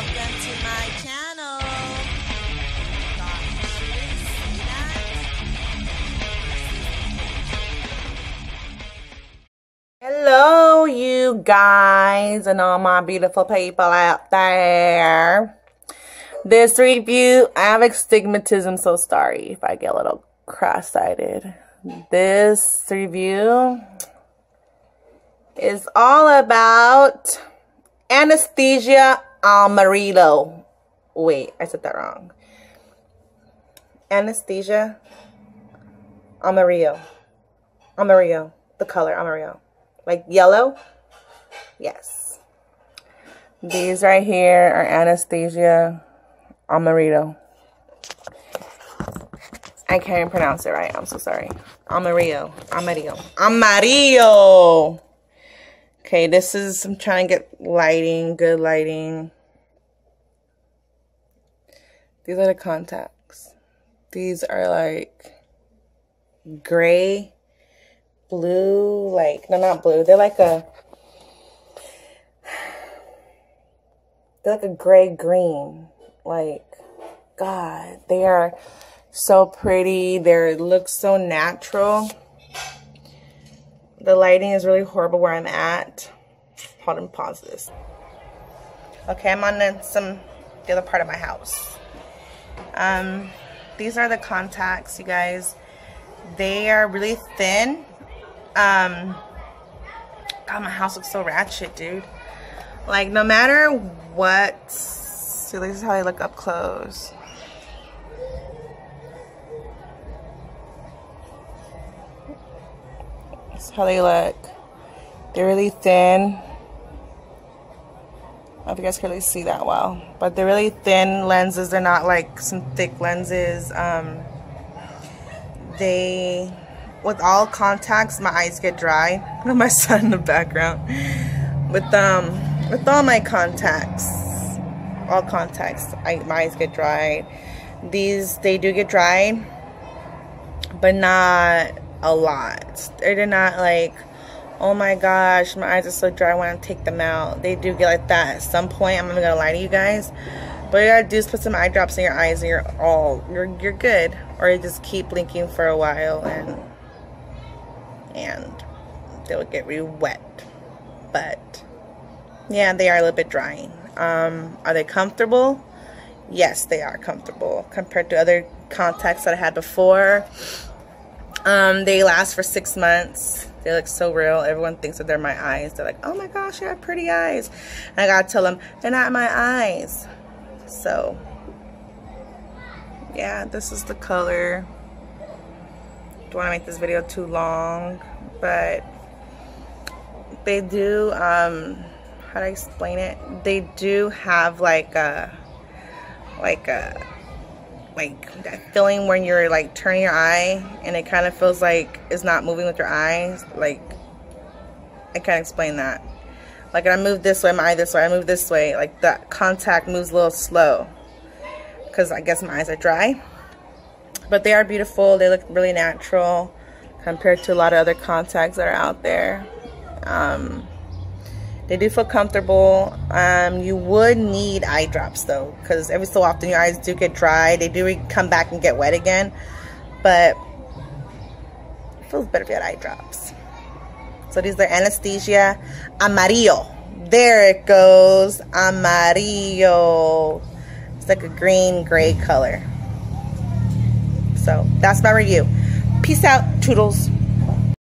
Welcome to my channel. Hello, you guys, and all my beautiful people out there. This review, I have astigmatism, so sorry if I get a little cross-sighted. This review is all about anesthesia amarillo. Wait, I said that wrong. Anesthesia amarillo. Amarillo. The color amarillo. Like yellow? Yes. These right here are anesthesia amarillo. I can't pronounce it right. I'm so sorry. Amarillo. Amarillo. Amarillo. Okay, this is, I'm trying to get lighting, good lighting. These are the contacts. These are like gray, blue, like, no, not blue. They're like a, they're like a gray green. Like, God, they are so pretty. They look so natural. The lighting is really horrible where I'm at. Hold on, pause this. Okay, I'm on some the other part of my house. Um, these are the contacts, you guys. They are really thin. Um, God, my house looks so ratchet, dude. Like, no matter what, see, this is how I look up close. That's how they look. They're really thin. I don't know if you guys can really see that well. But they're really thin lenses. They're not like some thick lenses. Um, they, with all contacts, my eyes get dry. my son in the background. With um, with all my contacts, all contacts, I, my eyes get dry. These, they do get dry, but not a lot. They're not like, oh my gosh, my eyes are so dry, when I take them out. They do get like that at some point. I'm not gonna lie to you guys. But you gotta do is put some eye drops in your eyes and you're all you're you're good. Or you just keep blinking for a while and and they'll get really wet. But yeah, they are a little bit drying. Um, are they comfortable? Yes, they are comfortable compared to other contacts that I had before. Um, they last for six months. They look so real. Everyone thinks that they're my eyes. They're like, oh my gosh, you have pretty eyes. And I gotta tell them, they're not my eyes. So, yeah, this is the color. Don't want to make this video too long, but they do, um, how do I explain it? They do have like a, like a, like that feeling when you're like turning your eye and it kind of feels like it's not moving with your eyes like I can't explain that. Like I move this way my eye this way I move this way like that contact moves a little slow because I guess my eyes are dry. But they are beautiful they look really natural compared to a lot of other contacts that are out there. Um, they do feel comfortable. Um, you would need eye drops though, because every so often your eyes do get dry. They do come back and get wet again, but it feels better if you had eye drops. So these are anesthesia amarillo. There it goes, amarillo. It's like a green gray color. So that's my review. Peace out, toodles.